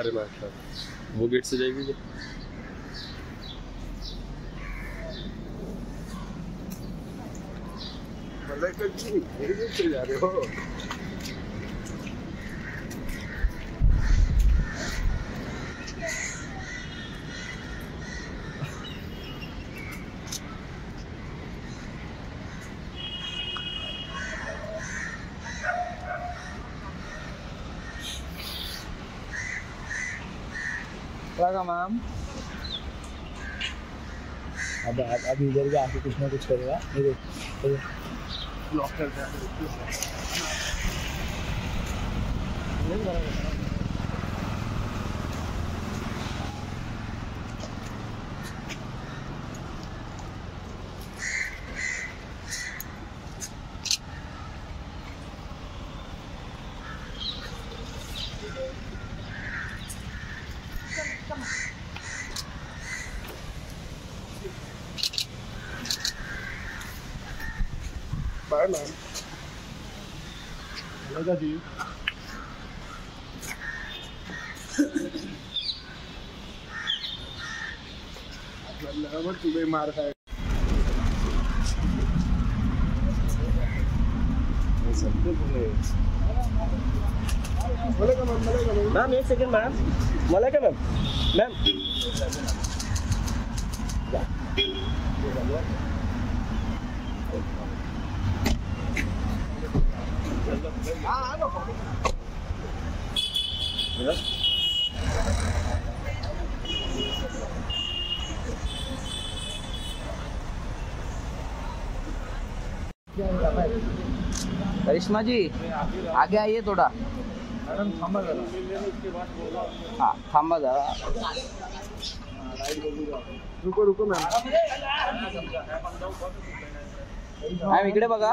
अरे माशा वो गेट से जाएगी मतलब जा रहे हो? लगा मैम अब अब इधर भी आके कुछ ना कुछ करेगा। ये देख ब्लॉक कर दिया बाय मैम चलेगा जी मतलब तुम्हें मार खाए मैम एक सेकंड मैम मला काय मैम मैम करिश्मा जी आगे आइए थोड़ा। मैडम थांबा जरा। हाँ थांबा जरा। रुको रुको मैम। मॅम इकडे बघा।